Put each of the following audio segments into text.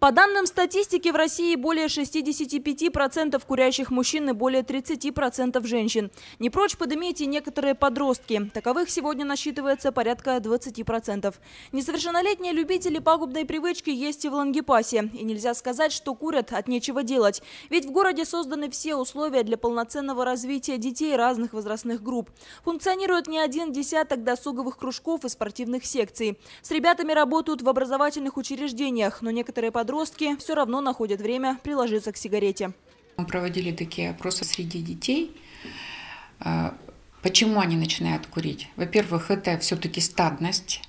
По данным статистики, в России более 65% курящих мужчин и более 30% женщин. Не прочь подыметь и некоторые подростки. Таковых сегодня насчитывается порядка 20%. Несовершеннолетние любители пагубной привычки есть и в Лангепасе. И нельзя сказать, что курят от нечего делать. Ведь в городе созданы все условия для полноценного развития детей разных возрастных групп. Функционирует не один десяток досуговых кружков и спортивных секций. С ребятами работают в образовательных учреждениях, но некоторые подростки подростки все равно находят время приложиться к сигарете. Мы проводили такие опросы среди детей. А, почему они начинают курить? Во-первых, это все-таки стадность.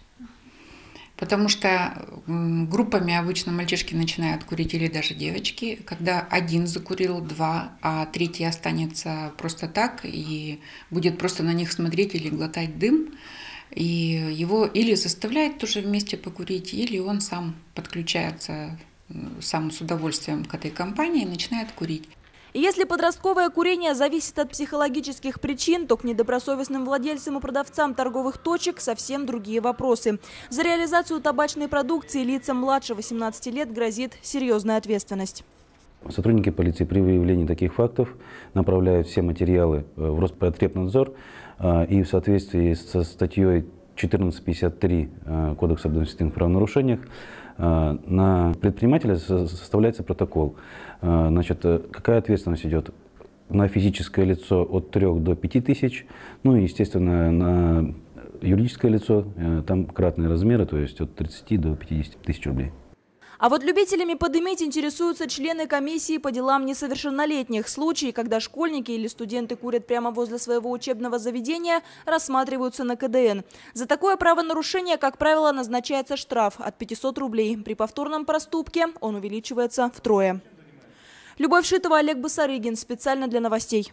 Потому что группами обычно мальчишки начинают курить или даже девочки, когда один закурил, два, а третий останется просто так и будет просто на них смотреть или глотать дым. И его или заставляет тоже вместе покурить, или он сам подключается сам с удовольствием к этой компании и начинает курить. если подростковое курение зависит от психологических причин, то к недобросовестным владельцам и продавцам торговых точек совсем другие вопросы. За реализацию табачной продукции лицам младше 18 лет грозит серьезная ответственность. Сотрудники полиции при выявлении таких фактов направляют все материалы э, в Роспотребнадзор э, и в соответствии со статьей 1453 э, Кодекса об административных правонарушениях на предпринимателя составляется протокол. Значит, какая ответственность идет? На физическое лицо от 3 до 5 тысяч, ну и, естественно, на юридическое лицо там кратные размеры, то есть от 30 до 50 тысяч рублей. А вот любителями подыметь интересуются члены комиссии по делам несовершеннолетних. Случаи, когда школьники или студенты курят прямо возле своего учебного заведения, рассматриваются на КДН. За такое правонарушение, как правило, назначается штраф от 500 рублей. При повторном проступке он увеличивается втрое. Любовь Шитова, Олег Басарыгин. Специально для новостей.